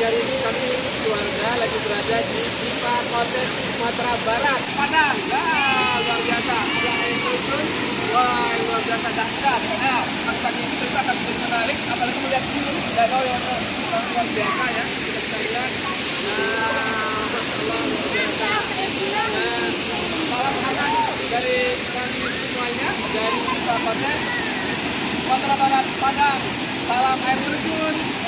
pagi hari ini kami keluarga lagi berada di Pipa Kota Sumatera Barat, Padang. ya, luar biasa. Ya, Ada air terjun. Wah, luar biasa dahsyat. Nah, pagi ini kita akan terus menarik. Apalagi melihat view danau yang luar biasa ya. Kita bisa lihat. Nah, luar biasa. Nah, salam hangat dari kami semuanya dari Pipa Kota Sumatera Barat, Padang. Salam air terjun.